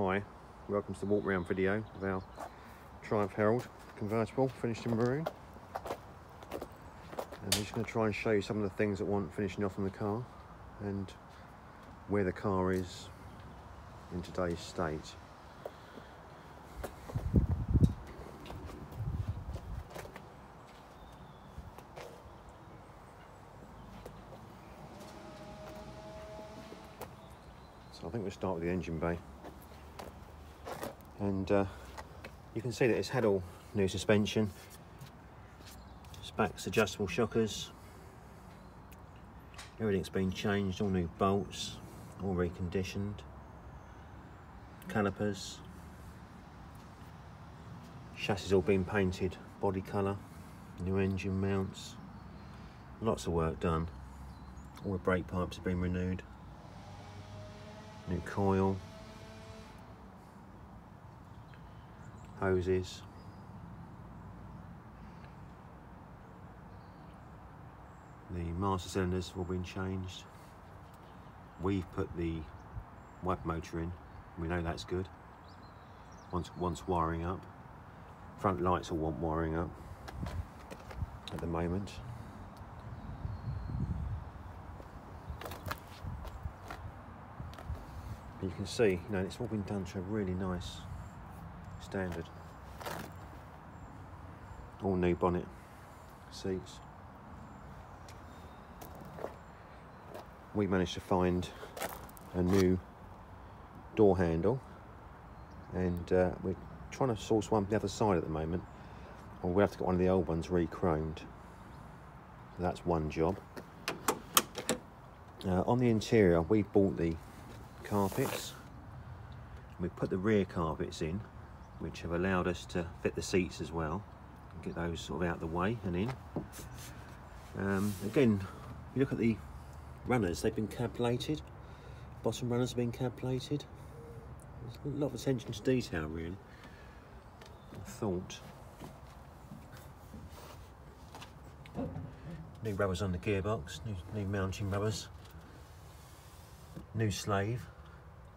Hi, welcome to the walk round video of our Triumph Herald convertible finished in maroon. And I'm just going to try and show you some of the things that want finishing off in the car and where the car is in today's state. So I think we'll start with the engine bay. And uh, you can see that it's had all new suspension, Spax adjustable shockers, everything's been changed, all new bolts, all reconditioned, calipers, chassis all been painted body colour, new engine mounts, lots of work done, all the brake pipes have been renewed. New coil, hoses, the master cylinders have all been changed. We've put the WAB motor in, we know that's good. Once, once wiring up. Front lights all want wiring up at the moment. you can see, you know, it's all been done to a really nice standard. All new bonnet seats. We managed to find a new door handle and uh, we're trying to source one from the other side at the moment or we'll have to get one of the old ones re-chromed. That's one job. Uh, on the interior, we bought the carpets. We put the rear carpets in, which have allowed us to fit the seats as well, get those sort of out of the way and in. Um, again, you look at the runners, they've been cad plated. Bottom runners have been cad plated. There's a lot of attention to detail, really. I thought. New rubbers on the gearbox, new, new mounting rubbers. New slave,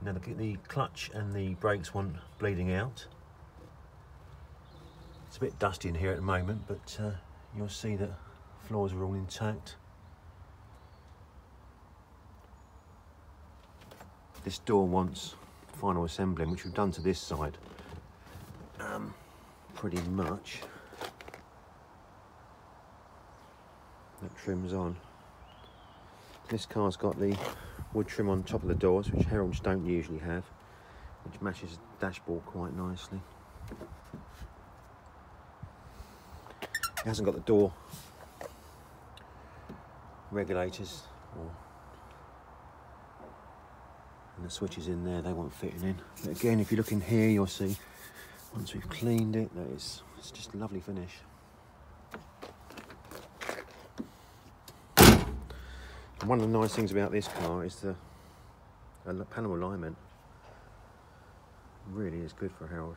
now the, the clutch and the brakes want bleeding out. It's a bit dusty in here at the moment, but uh, you'll see that floors are all intact. This door wants final assembling, which we've done to this side. Um, pretty much. That trims on. This car's got the wood trim on top of the doors, which Heralds don't usually have, which matches the dashboard quite nicely. It hasn't got the door regulators or and the switches in there they weren't fitting in but again if you look in here you'll see once we've cleaned it that is it's just a lovely finish And one of the nice things about this car is the panel alignment. Really is good for Herald.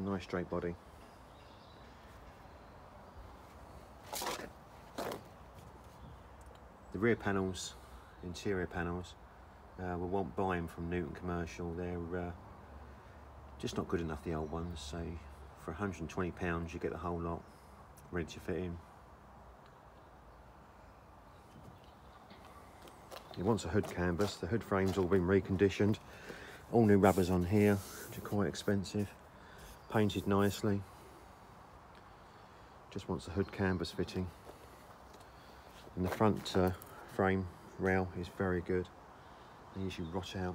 A nice straight body. The rear panels, interior panels, uh, we won't buy them from Newton Commercial. They're uh, just not good enough, the old ones. So for 120 pounds you get the whole lot ready to fit in it wants a hood canvas the hood frame's all been reconditioned all new rubbers on here which are quite expensive painted nicely. Just wants a hood canvas fitting. And the front uh, frame rail is very good. They usually rot out.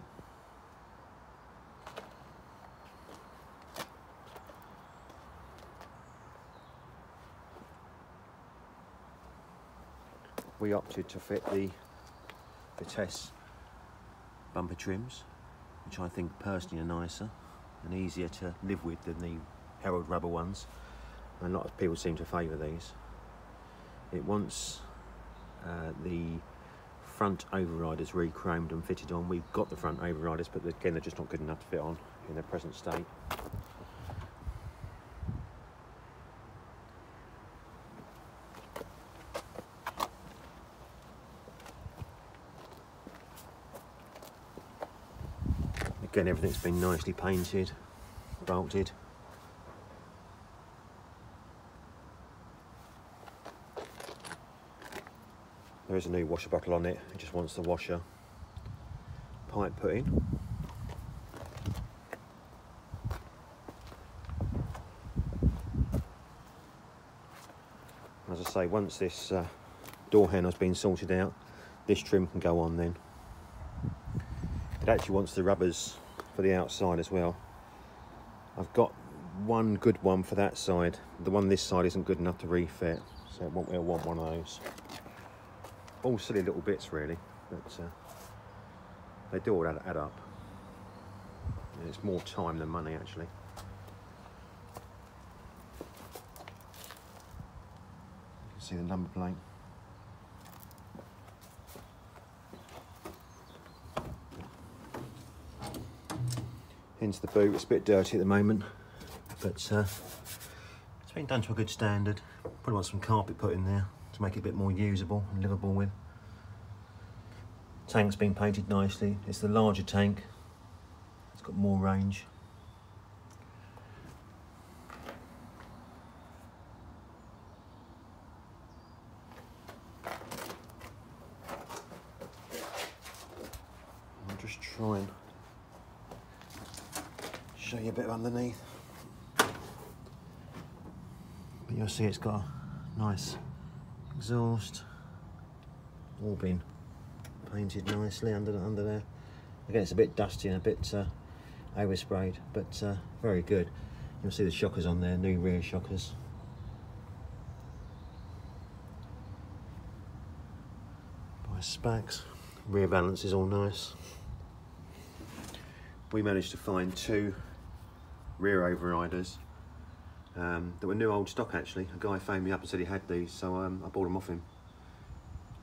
We opted to fit the Vitesse bumper trims, which I think personally are nicer and easier to live with than the Herald rubber ones. And a lot of people seem to favour these. It wants uh, the front overriders re-chromed and fitted on. We've got the front overriders, but again, they're just not good enough to fit on in their present state. Again, everything's been nicely painted, bolted. There is a new washer buckle on it, it just wants the washer pipe put in. As I say, once this uh, door handle's been sorted out, this trim can go on then. It actually wants the rubbers for the outside as well. I've got one good one for that side. The one this side isn't good enough to refit, so won't will want one of those. All silly little bits really, but uh, they do all add, add up. And it's more time than money actually. You can see the number plate. Into the boot. It's a bit dirty at the moment, but uh, it's been done to a good standard. Probably want some carpet put in there to make it a bit more usable and livable with. Tank's been painted nicely. It's the larger tank. It's got more range. I'm just trying show you a bit of underneath. But you'll see it's got a nice exhaust, all been painted nicely under under there. Again, it's a bit dusty and a bit uh, oversprayed, but uh, very good. You'll see the shockers on there, new rear shockers. By. Rear balance is all nice. We managed to find two rear overriders um, that were new old stock actually. A guy phoned me up and said he had these, so um, I bought them off him.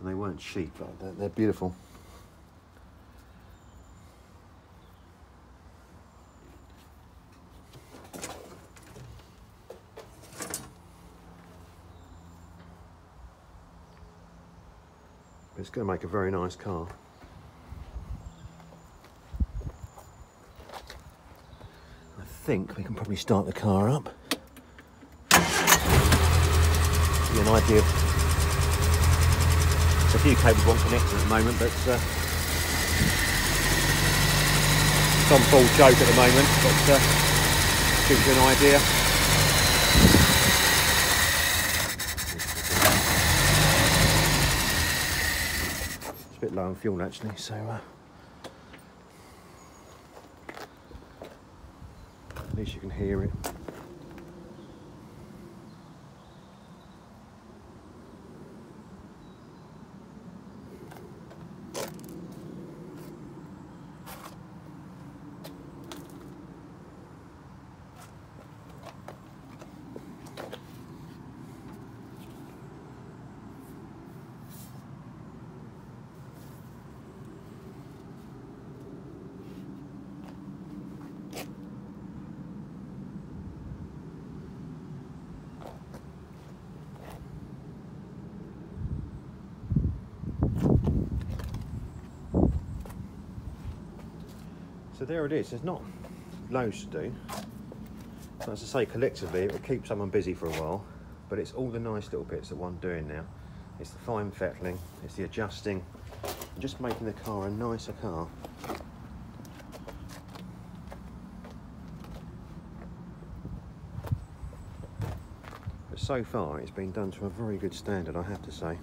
And they weren't cheap, but they're, they're beautiful. it's going to make a very nice car. Think we can probably start the car up. Give you an idea of... A few cables won't connect at the moment, but uh, on full choke at the moment, but uh, gives you an idea. It's a bit low on fuel actually, so uh, At least you can hear it. So there it is, there's not loads to do. So as I say, collectively it will keep someone busy for a while, but it's all the nice little bits that I'm doing now. It's the fine fettling, it's the adjusting, just making the car a nicer car. But so far it's been done to a very good standard, I have to say.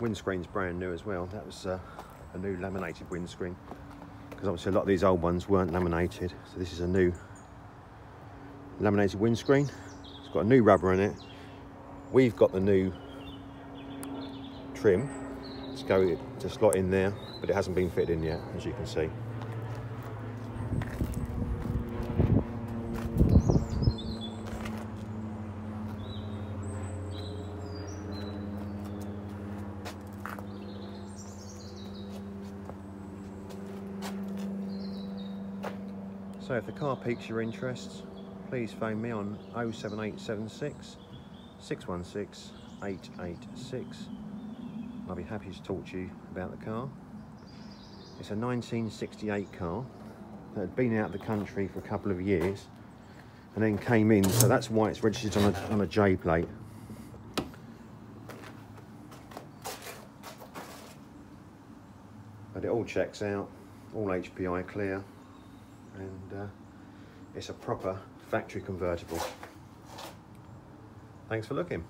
Windscreen's brand new as well. That was uh, a new laminated windscreen because obviously a lot of these old ones weren't laminated. So this is a new laminated windscreen. It's got a new rubber in it. We've got the new trim to go to slot in there, but it hasn't been fitted in yet, as you can see. So if the car piques your interest, please phone me on 07876 616 886. I'll be happy to talk to you about the car. It's a 1968 car that had been out of the country for a couple of years and then came in, so that's why it's registered on a, on a J plate. But it all checks out, all HPI clear, and uh, it's a proper factory convertible. Thanks for looking.